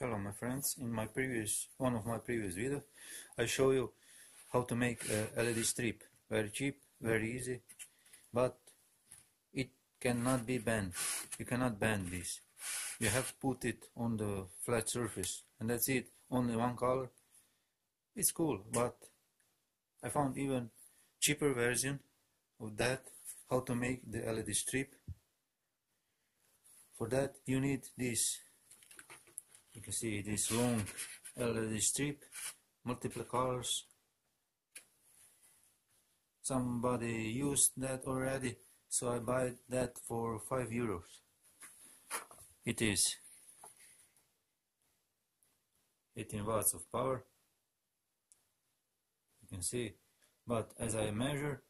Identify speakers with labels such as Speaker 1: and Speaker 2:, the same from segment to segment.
Speaker 1: Hello my friends, in my previous one of my previous videos I show you how to make a LED strip. Very cheap, very easy, but it cannot be bent. You cannot bend this. You have to put it on the flat surface and that's it. Only one color. It's cool, but I found even cheaper version of that how to make the LED strip. For that you need this you can see this long LED strip multiple colors. Somebody used that already so I buy that for 5 euros. It is 18 watts of power. You can see but as I measure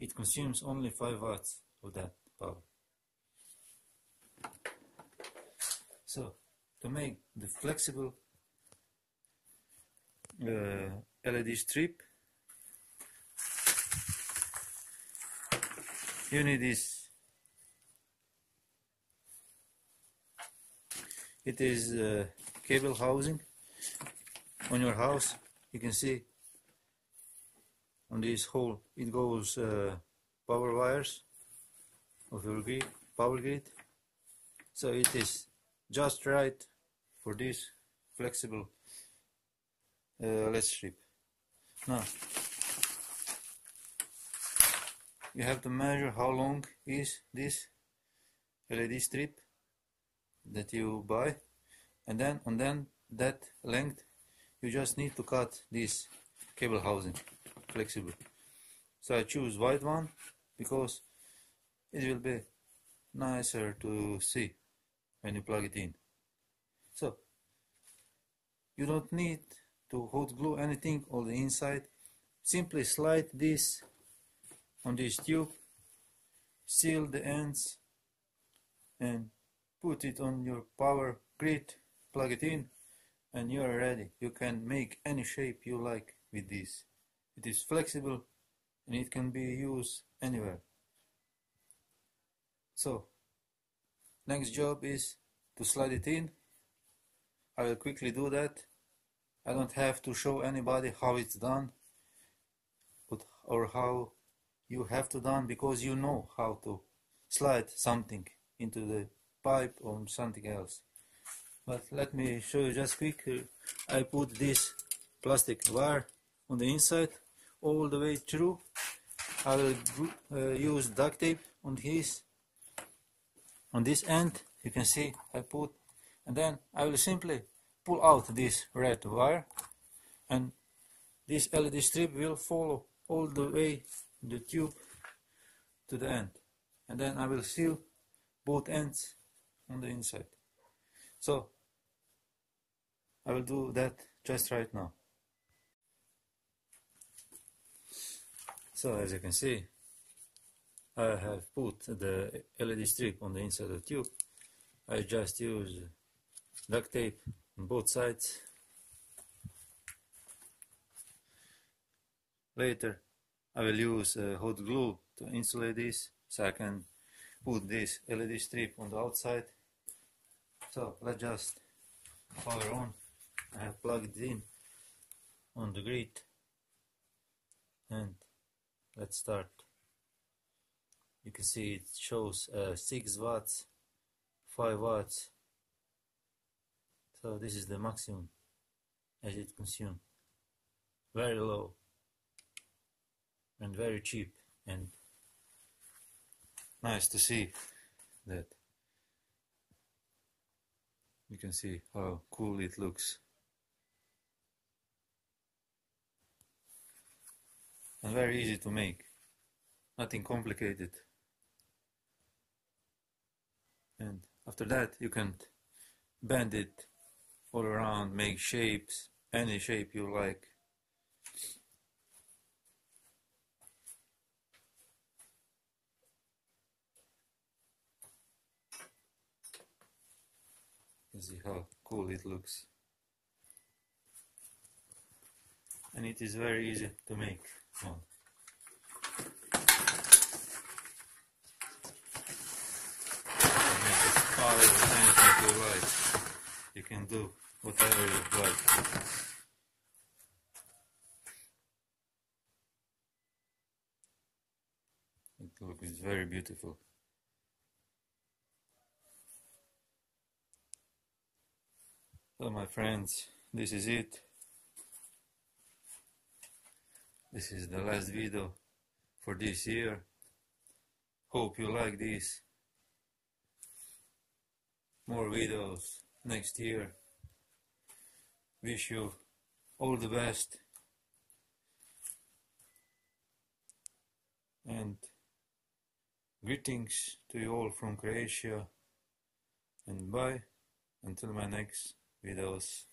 Speaker 1: it consumes only 5 watts of that power. So to make the flexible uh, LED strip. You need this. It is uh, cable housing. On your house you can see on this hole it goes uh, power wires of your grid, power grid. So it is just right for this flexible uh, LED strip. Now you have to measure how long is this LED strip that you buy and then on then that length you just need to cut this cable housing flexible so I choose white one because it will be nicer to see when you plug it in you don't need to hot glue anything on the inside. Simply slide this on this tube, seal the ends and put it on your power grid, plug it in and you are ready. You can make any shape you like with this. It is flexible and it can be used anywhere. So, next job is to slide it in I will quickly do that. I don't have to show anybody how it's done or how you have to done because you know how to slide something into the pipe or something else. But let me show you just quick. I put this plastic wire on the inside all the way through. I will uh, use duct tape on his on this end. You can see I put and then I will simply pull out this red wire and this LED strip will follow all the way the tube to the end. And then I will seal both ends on the inside. So I will do that just right now. So as you can see I have put the LED strip on the inside of the tube. I just use duct tape on both sides. Later I will use uh, hot glue to insulate this so I can put this LED strip on the outside. So let's just power on. I have plugged in on the grid and let's start. You can see it shows uh, 6 watts, 5 watts, so this is the maximum as it consumes very low and very cheap and nice to see that you can see how cool it looks. And very easy to make. Nothing complicated. And after that you can bend it all around, make shapes, any shape you like. You see how cool it looks. And it is very easy to make. You can do whatever you like. It looks very beautiful. So my friends, this is it. This is the last video for this year. Hope you like this. More videos next year. Wish you all the best. And greetings to you all from Croatia. And bye until my next videos.